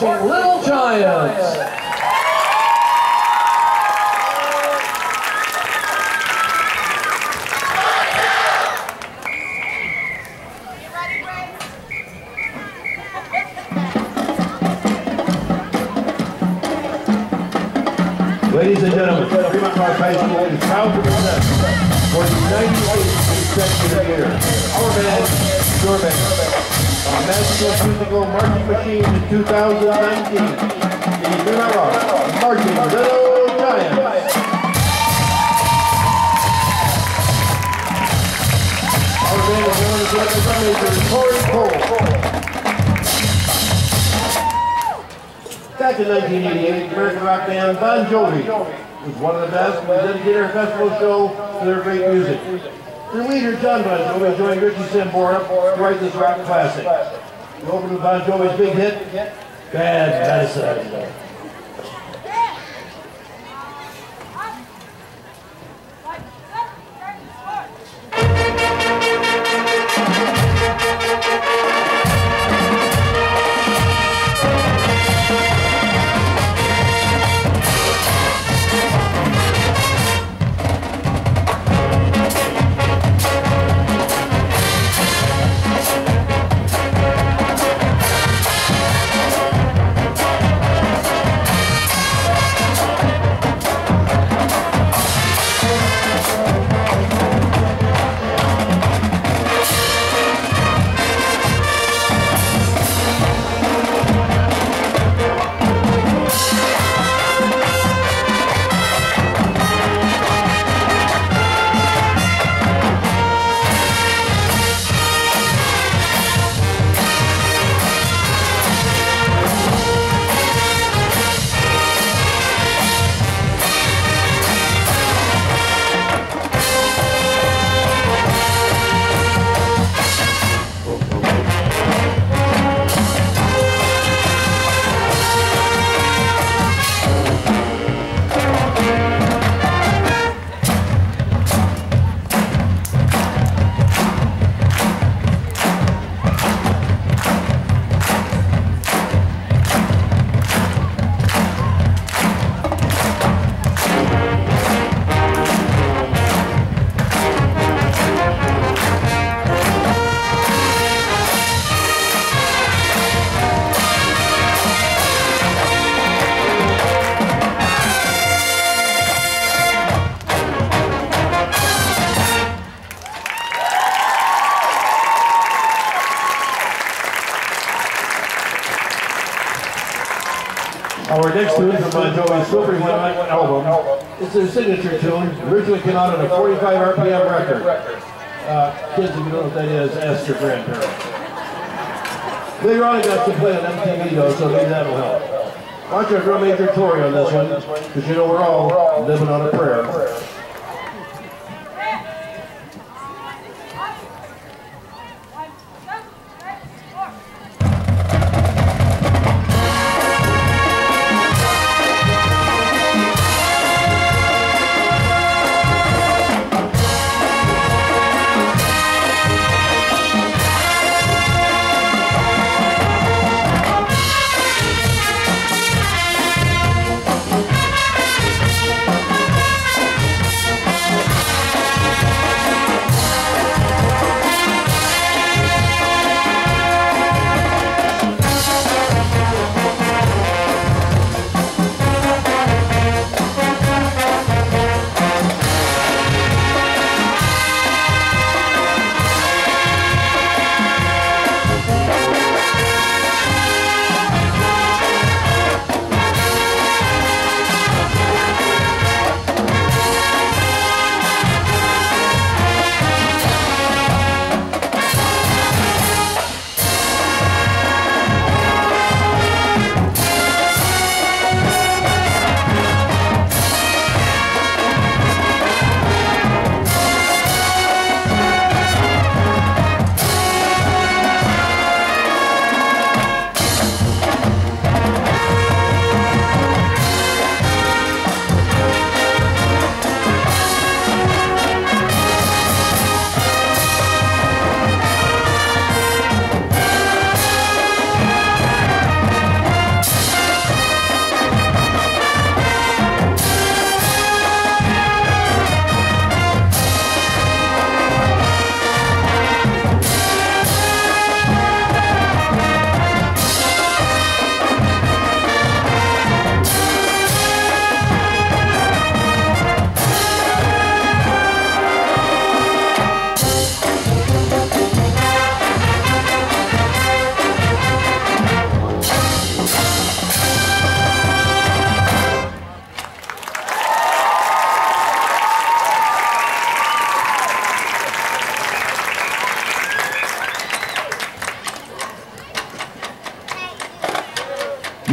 marching Little Giants. Ladies and gentlemen, Fremont Park High School is proud to present for the 98th consecutive year our band, your band, magical musical marching machine in 2019. The Ross Marching Little Giants. Our band is known as the Major Corey Cole. Back in 1988, American rock band Bon Jovi was one of the best. We dedicated our festival show to their great music. Their leader, Jon Bon Jovi, joined Richie Sambora to write this rock classic. We opened with Bon Jovi's big hit, Bad Medicine. Our next tune from Bon Jovi's Silver Light album is their signature tune, originally came out on a 45 RPM record. Uh, kids, if you don't know what that is, ask your grandparents. On, I got to play on MTV though, so maybe that'll help. Watch our drum major Tori on this one, because you know we're all living on a prayer.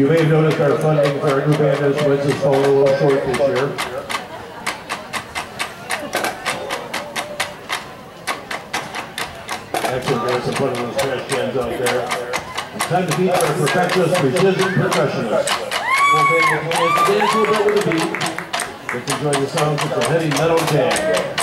You may have noticed our funding for our new band instruments is falling a little short this year. Actually, there's some fun those trash cans out there. It's time to meet our perfectionist precision percussionists. Full band will play dance a little bit with the beat. Let's enjoy the sounds of the heavy metal tag.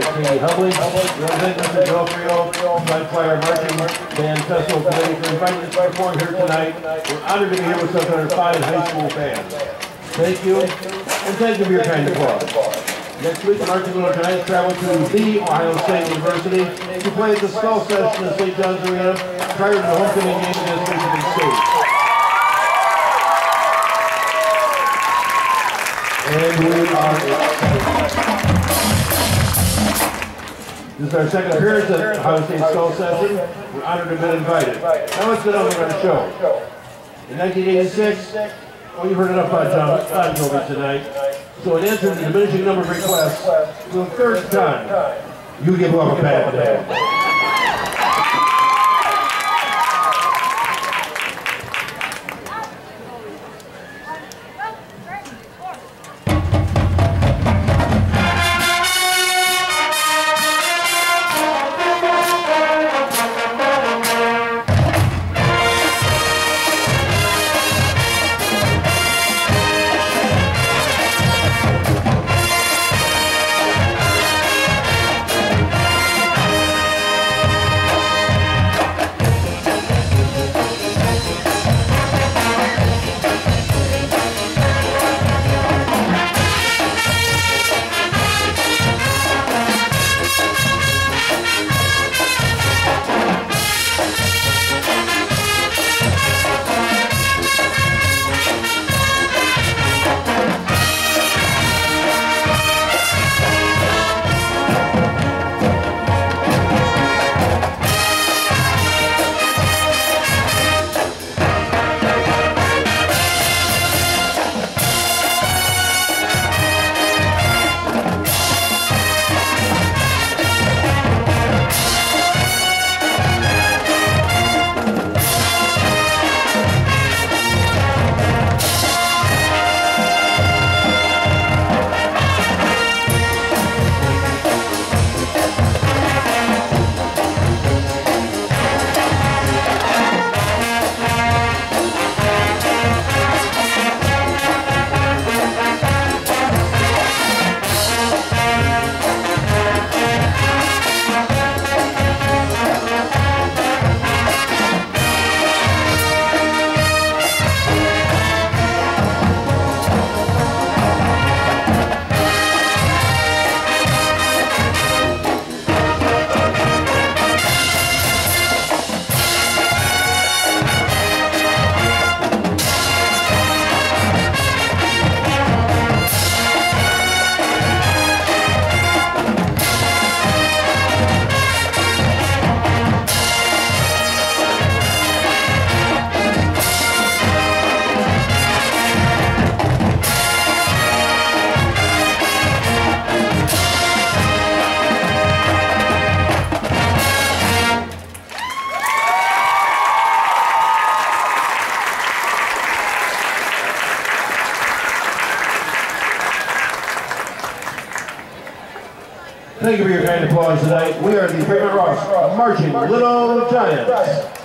By Katie Hubley. Mr. Joe Frio, Flag Flyer Marching Band Festival Committee for inviting us to perform here tonight. We're honored to be here with such our fine high school band. Thank you, and thank you for your kind applause. Next week, marching will tonight travel to the Ohio State University to play at the Skull Session at St. John's Arena prior to the homecoming game against Michigan State. And we are This is our second appearance at Ohio State Skull Session. We're honored to have been invited. Now let's get on with our show. In 1986, well, you've heard enough about John Jovi tonight. So in answer to the diminishing number of requests, for the third time, you give love a bad day. Thank you for your kind applause tonight. We are the Fremont Ross Marching Little Giants.